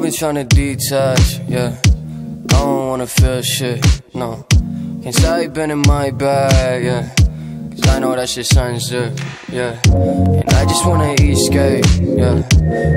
been trying to detach, yeah. I don't wanna feel shit, no. Can't say you been in my bag, yeah. Cause I know that shit sounds good, yeah. And I just wanna escape, yeah.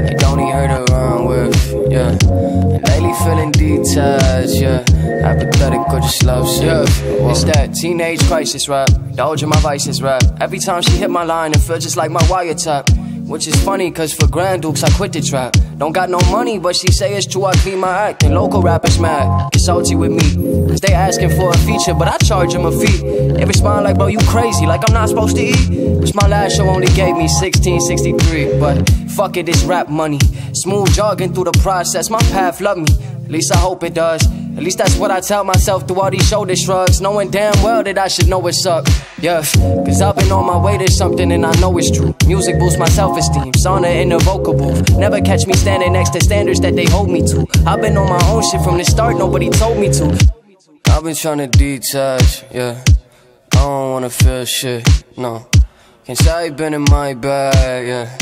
I don't need her to run with, yeah. And lately feeling detached, yeah. Apathetic or just love sick. Yeah, it's that teenage crisis rap. Indulging my vices rap. Every time she hit my line, it feels just like my wiretap. Which is funny, cause for Grand Dukes, I quit the trap. Don't got no money, but she say it's true, I clean my act. And local rappers mad, get salty with me. Cause they asking for a feature, but I charge them a fee. They respond like, bro, you crazy, like I'm not supposed to eat. Which my last show only gave me 1663. But fuck it, it's rap money. Smooth jogging through the process, my path love me. At least I hope it does. At least that's what I tell myself through all these shoulder shrugs. Knowing damn well that I should know what's up. Yeah, cause I've been on my way to something and I know it's true. Music boosts my self esteem, sauna in the vocal booth. Never catch me standing next to standards that they hold me to. I've been on my own shit from the start, nobody told me to. I've been trying to detach, yeah. I don't wanna feel shit, no. Can't say I been in my bag, yeah.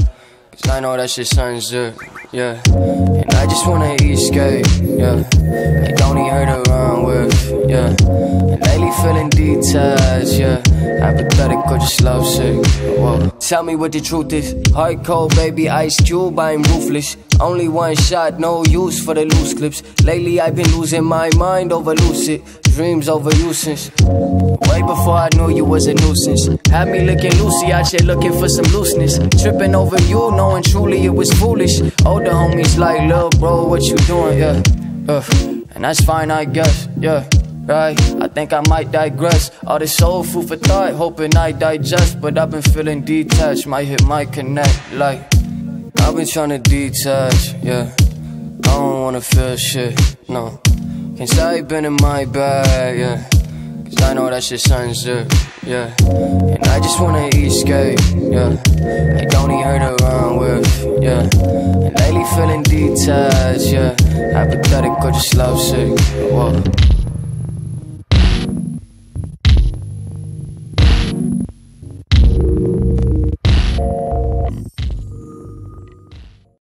Cause I know that shit sounds good, yeah. And I just wanna escape, yeah. I don't need her to run with, yeah. Feeling detached, yeah. Apathetic or just love sick, whoa. Tell me what the truth is. Hard cold, baby, ice cube, I'm ruthless. Only one shot, no use for the loose clips. Lately I've been losing my mind over lucid dreams over nuisance. Way before I knew you was a nuisance. Had me looking loosey out here looking for some looseness. Tripping over you, knowing truly it was foolish. Older homies like, lil bro, what you doing? Yeah, uh, and that's fine, I guess. Yeah. Right, I think I might digress. All this soul food for thought, hoping I digest. But I've been feeling detached, might hit my connect. Like, I've been trying to detach, yeah. I don't wanna feel shit, no. Can't say I been in my bag, yeah. Cause I know that shit sounds good, yeah. And I just wanna escape, yeah. I don't need her to run with, yeah. And lately feeling detached, yeah. Apathetic or just love sick, whoa.